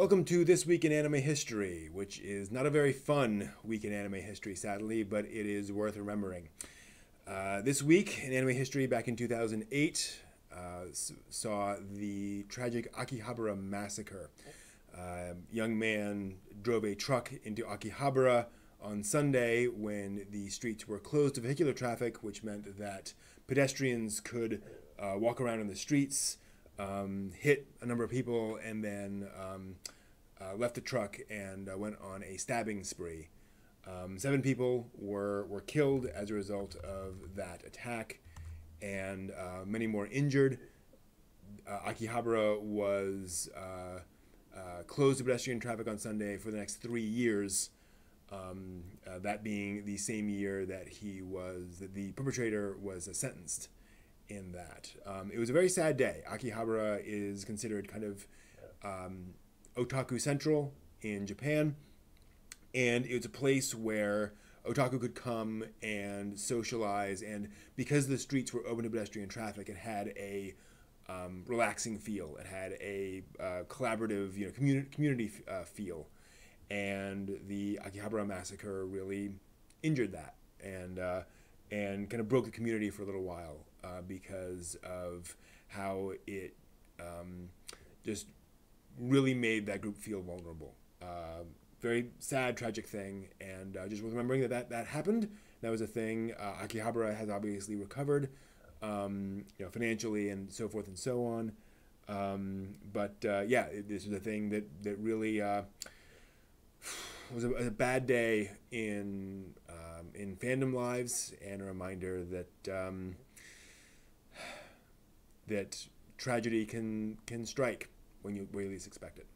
Welcome to This Week in Anime History, which is not a very fun week in anime history, sadly, but it is worth remembering. Uh, this week in anime history, back in 2008, uh, saw the tragic Akihabara massacre. Uh, young man drove a truck into Akihabara on Sunday when the streets were closed to vehicular traffic, which meant that pedestrians could uh, walk around in the streets um, hit a number of people, and then um, uh, left the truck and uh, went on a stabbing spree. Um, seven people were, were killed as a result of that attack, and uh, many more injured. Uh, Akihabara was uh, uh, closed to pedestrian traffic on Sunday for the next three years. Um, that being the same year that he was the perpetrator was sentenced in that. Um, it was a very sad day. Akihabara is considered kind of um, otaku central in Japan, and it was a place where otaku could come and socialize. And because the streets were open to pedestrian traffic, it had a um, relaxing feel. It had a uh, collaborative, you know, community community uh, feel. And the Akihabara massacre really injured that, and uh, and kind of broke the community for a little while uh, because of how it um, just really made that group feel vulnerable. Uh, very sad, tragic thing, and uh, just remembering that, that that happened. That was a thing. Uh, Akihabara has obviously recovered, um, you know, financially and so forth and so on. Um, but uh, yeah, this was a thing that that really uh, was a, a, bad day in um, in fandom lives, and a reminder that um, that tragedy can can strike when you, when you least expect it.